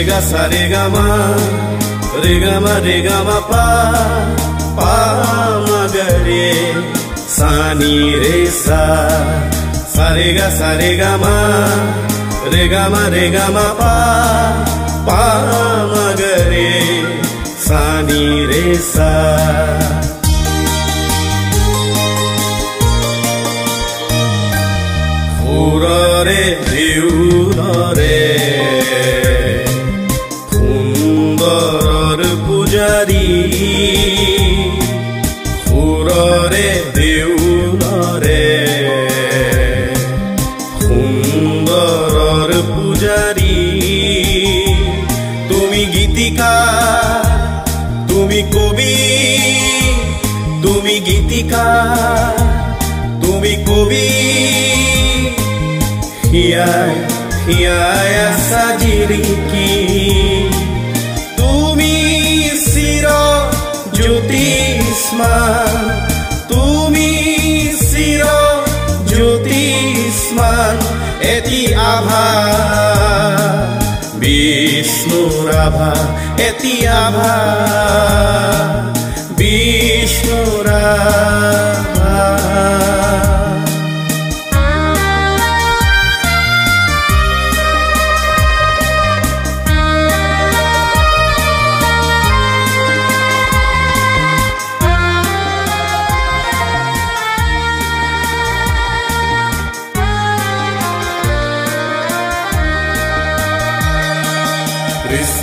ரிக சரிகமா ரிகம ரிகம பா பாமகரே சானி ரே சா சரிக சரிகமா ரிகம ரிகம பா பாமகரே சானி ரே சா. সুন্দৰৰ পূজাৰী সুৰৰে দেউলৰে সুন্দৰৰ পূজাৰী তুমি গীতিকাৰ তুমি কবি। তুমি গীতিকাৰ তুমি কবি। হিয়াই হিয়াই আছা জিৰিকি জ্যোতিষ্মান তুমি চিৰ জ্যোতিষ্মান এটি আভা বিষ্ণুর আভা এটি আভা বিষ্ণুৰ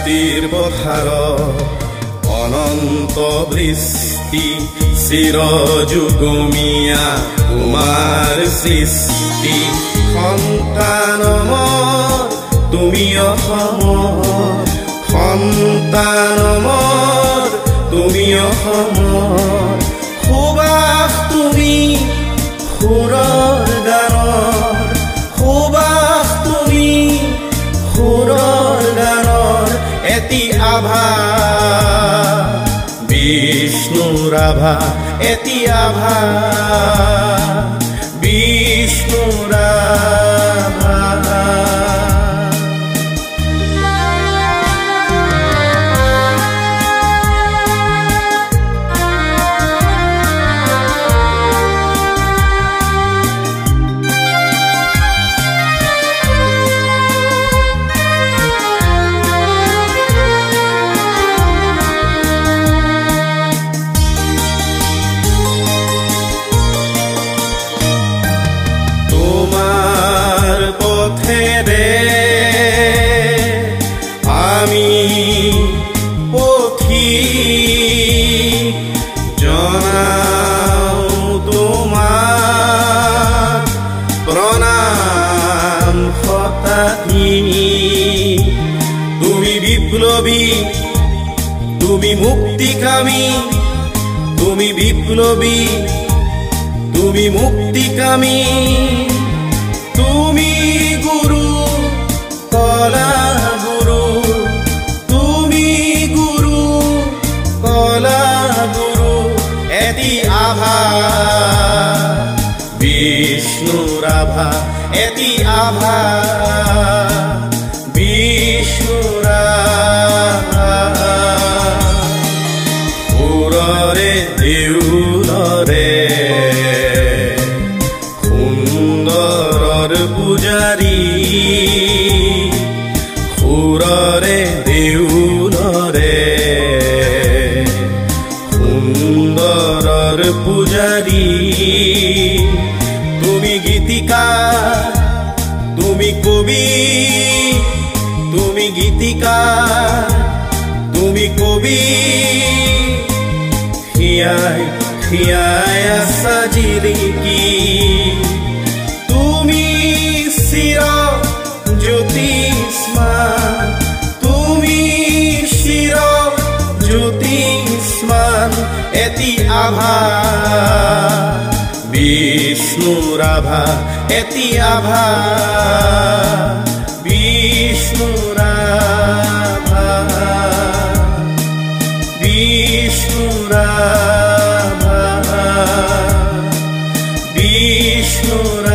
জাতিৰ পথাৰ অনন্ত বৃষ্টি চিৰযুগমীয়া তোমাৰ সৃষ্টি। সন্তান তুমি অসম সন্তান তুমি অসম সুবাস তুমি সুৰ আভা বিষ্ণুর আভা এতি আভা বিষ্ণুৰ শতাধি তুমি বিপ্লবী তুমি মুক্তিকামী। তুমি বিপ্লবী তুমি মুক্তিকামী। তুমি গুরু কলা এটি আভা। বিষ্ণুর আভা সুৰৰে দেউলৰে সুন্দৰৰ পূজাৰী সুৰৰে দেউলৰে সুন্দৰৰ তুমি তুমি গীতিকাৰ তুমি কবি। হিয়াই আছা জিৰিকি তুমি চিৰ জ্যোতিষ্মান তুমি চিৰ জ্যোতিষ্মান এটি বিষ্ণুর আভা এতি আভা বিষ্ণুর বিষ্ণুর আভা বিষ্ণুর